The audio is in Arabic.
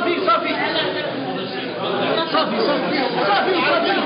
صافي صافي. صافي صافي. صافي